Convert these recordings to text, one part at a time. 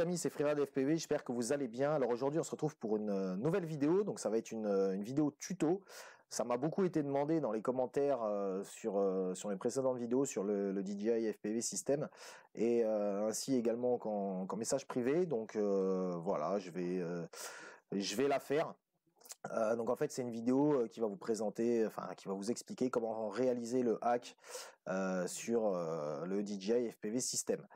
amis, c'est Frira FPV, j'espère que vous allez bien. Alors aujourd'hui on se retrouve pour une euh, nouvelle vidéo, donc ça va être une, euh, vidéo tuto. Ça m'a beaucoup été demandé dans les commentaires euh, sur, sur les précédentes vidéos sur le, DJI FPV système et ainsi également qu'en message privé. Donc voilà, je vais, je vais la faire. Euh, donc en fait c'est une vidéo euh, qui va vous présenter, enfin qui va vous expliquer comment réaliser le hack euh, sur le DJI FPV système.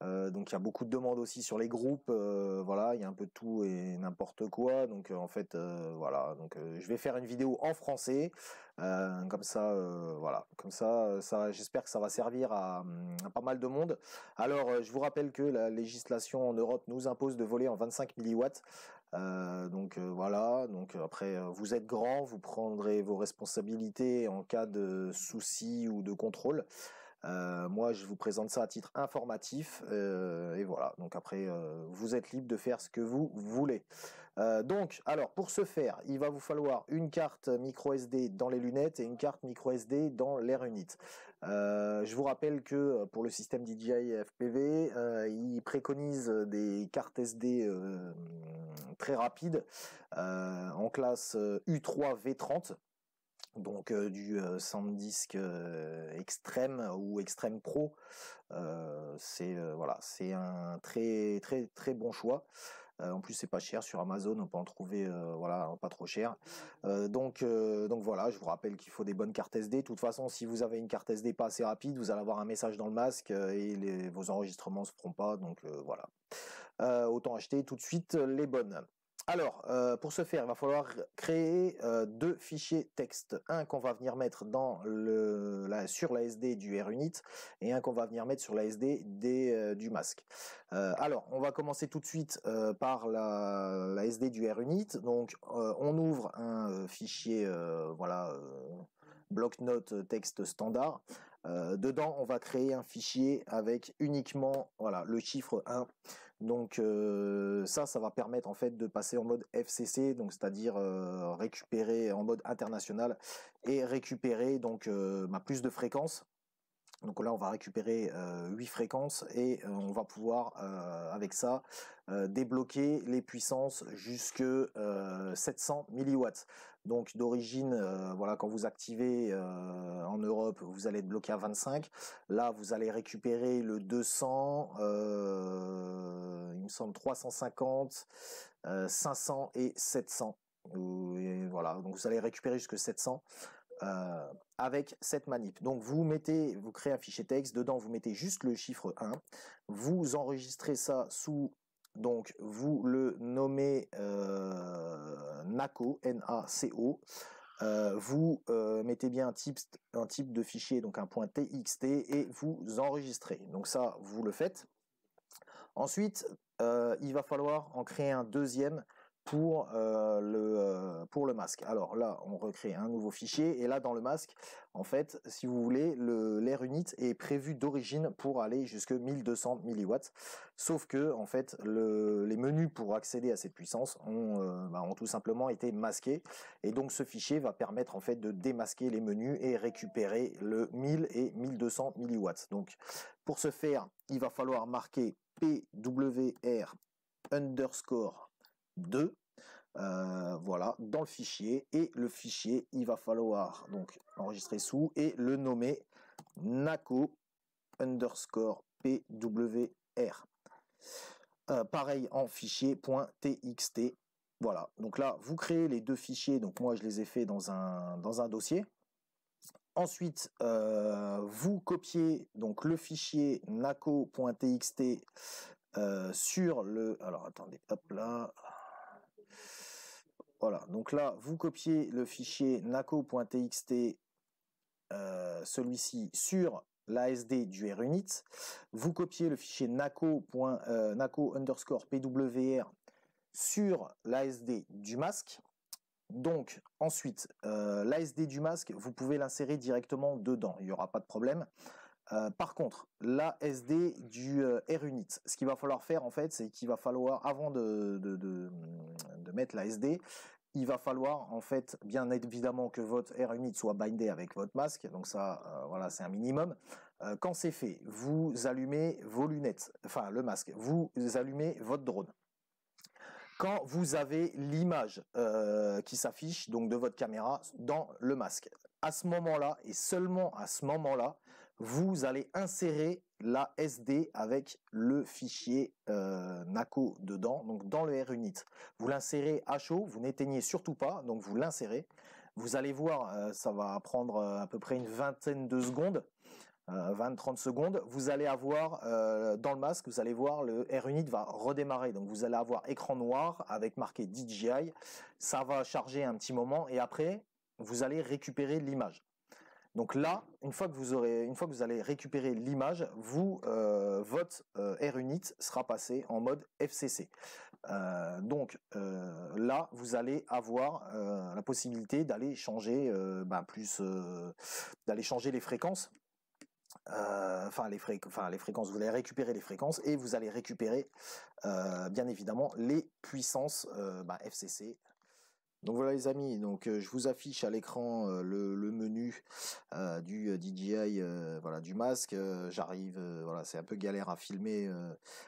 donc il y a beaucoup de demandes aussi sur les groupes, voilà, il y a un peu de tout et n'importe quoi. Donc en fait voilà, donc je vais faire une vidéo en français, comme ça voilà, comme ça, ça j'espère que ça va servir à, à, pas mal de monde. Alors je vous rappelle que la législation en Europe nous impose de voler en 25 milliwatts. Euh, donc euh, voilà, donc après euh, vous êtes grand, vous prendrez vos responsabilités en cas de soucis ou de contrôle. Moi, je vous présente ça à titre informatif et voilà. Donc après, vous êtes libre de faire ce que vous voulez. donc, alors pour ce faire, il va vous falloir une carte micro SD dans les lunettes et une carte micro SD dans l'air unit. je vous rappelle que pour le système DJI FPV, il préconise des cartes SD très rapide euh, en classe U3 euh, V30 donc euh, du SanDisk extrême ou extrême pro c'est voilà c'est un très très bon choix. En plus c'est pas cher sur Amazon on peut en trouver voilà pas trop cher. Donc donc voilà je vous rappelle qu'il faut des bonnes cartes SD de toute façon si vous avez une carte SD pas assez rapide vous allez avoir un message dans le masque et vos enregistrements se feront pas donc voilà. Euh, autant acheter tout de suite les bonnes. Alors, euh, pour ce faire, il va falloir créer euh, deux fichiers texte. Un qu'on va venir mettre sur la SD du RUnit et un qu'on va venir mettre sur la SD du masque. alors, on va commencer tout de suite par la, la, SD du RUnit. Donc, on ouvre un fichier, voilà, bloc-notes texte standard. Euh, dedans, on va créer un fichier avec uniquement voilà le chiffre 1. Donc euh, ça, ça va permettre en fait de passer en mode FCC, donc c'est-à-dire euh, récupérer en mode international et récupérer donc bah, plus de fréquences donc là, on va récupérer 8 fréquences et on va pouvoir, avec ça, débloquer les puissances jusque 700 milliwatts. Donc d'origine, euh, voilà, quand vous activez euh, en Europe, vous allez être bloqué à 25. Là, vous allez récupérer le 200, euh, il me semble 350, 500 et 700. Et voilà, donc vous allez récupérer jusque 700. Avec cette manip. Donc vous mettez, vous créez un fichier texte, dedans vous mettez juste le chiffre 1, vous enregistrez ça sous donc vous le nommez euh, NACO, N-A-C-O. Euh, vous euh, mettez bien un type, un type de fichier, donc un point TXT, et vous enregistrez. Donc ça, vous le faites. Ensuite, il va falloir en créer un deuxième pour euh, le euh, pour le masque. Alors là, on recrée un nouveau fichier et là dans le masque, en fait, si vous voulez, le l'air unit est prévu d'origine pour aller jusque 1200 milliwatts. Sauf que en fait, le, les menus pour accéder à cette puissance ont, euh, bah, ont tout simplement été masqués et donc ce fichier va permettre en fait de démasquer les menus et récupérer le 1000 et 1200 milliwatts. Donc pour ce faire, il va falloir marquer PWR underscore 2 euh, voilà dans le fichier. Et le fichier il va falloir donc enregistrer sous et le nommer naco underscore pwr euh, pareil en fichier .txt voilà. Donc là vous créez les deux fichiers. Donc moi je les ai fait dans un dans un dossier. Ensuite, euh, vous copiez donc le fichier naco.txt sur le. Alors attendez, hop là. Voilà, donc là, vous copiez le fichier naco.txt, euh, celui-ci, sur l'ASD du RUnit. Vous copiez le fichier naco, euh, naco underscore pwr sur l'ASD du masque. Donc ensuite, euh, l'ASD du masque, vous pouvez l'insérer directement dedans, il n'y aura pas de problème. Euh, par contre, la SD du euh, RUnit, ce qu'il va falloir faire en fait, c'est qu'il va falloir, avant de, de, mettre la SD, il va falloir en fait bien évidemment que votre air unit soit bindé avec votre masque, donc ça voilà c'est un minimum. quand c'est fait, vous allumez vos lunettes, enfin le masque, vous allumez votre drone quand vous avez l'image euh, qui s'affiche donc de votre caméra dans le masque. À ce moment-là et seulement à ce moment-là, vous allez insérer la SD avec le fichier euh, NACO dedans, donc dans le RUnit. Vous l'insérez à chaud, vous n'éteignez surtout pas, donc vous l'insérez. Vous allez voir, euh, ça va prendre à peu près une vingtaine de secondes 20-30 euh, secondes, vous allez avoir euh, dans le masque, vous allez voir le RUnit va redémarrer. Donc vous allez avoir écran noir avec marqué DJI. Ça va charger un petit moment et après vous allez récupérer l'image. Donc là, une fois que vous aurez, une fois que vous allez récupérer l'image, vous, euh, votre RUnit sera passé en mode FCC. donc là, vous allez avoir la possibilité d'aller changer, ben, plus, d'aller changer les fréquences euh, enfin les, les fréquences, vous allez récupérer les fréquences et vous allez récupérer euh, bien évidemment les puissances euh, bah, FCC donc voilà les amis, donc euh, je vous affiche à l'écran euh, le, menu euh, du DJI, voilà du masque. J'arrive, voilà c'est un peu galère à filmer,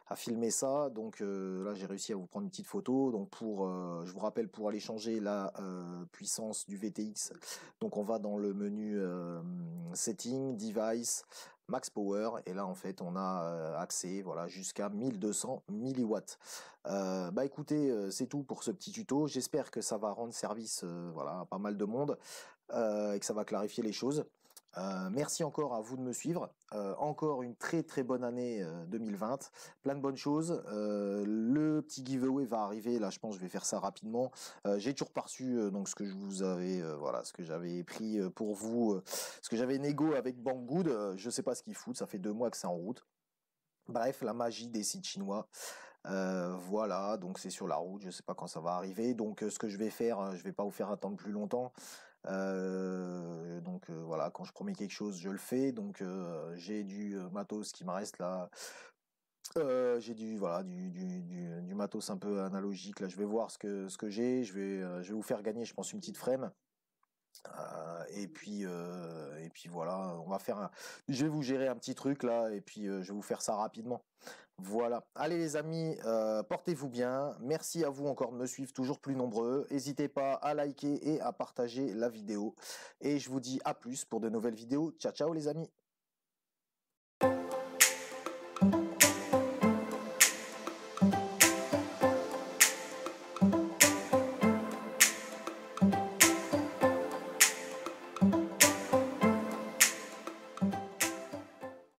à filmer ça. Donc là j'ai réussi à vous prendre une petite photo. Donc pour, je vous rappelle pour aller changer la puissance du VTX, donc on va dans le menu Setting, Device, max power et là en fait on a euh, accès voilà jusqu'à 1200 milliwatts. Euh, bah écoutez euh, c'est tout pour ce petit tuto. J'espère que ça va rendre service voilà à pas mal de monde et que ça va clarifier les choses euh, merci encore à vous de me suivre. Euh, encore une très très bonne année 2020. Euh, Plein de bonnes choses. le petit giveaway va arriver. Là, je pense que je vais faire ça rapidement. J'ai toujours reçu donc ce que vous avais, voilà, ce que j'avais pris pour vous, ce que j'avais négo avec Banggood. je sais pas ce qu'ils foutent. Ça fait deux mois que c'est en route. Bref, la magie des sites chinois. voilà, donc c'est sur la route, je sais pas quand ça va arriver. Donc ce que je vais faire, je vais pas vous faire attendre plus longtemps. Euh, donc euh, voilà, quand je promets quelque chose, je le fais. Donc euh, j'ai du matos qui me reste là. j'ai du voilà du, du, matos un peu analogique là je vais voir ce que ce que j'ai je vais je vais vous faire gagner je pense une petite frame et puis et puis voilà on va faire je vais vous gérer un petit truc là et puis je vais vous faire ça rapidement voilà. Allez les amis, euh, portez-vous bien. Merci à vous encore de me suivre toujours plus nombreux. N'hésitez pas à liker et à partager la vidéo. Et je vous dis à plus pour de nouvelles vidéos. Ciao ciao les amis.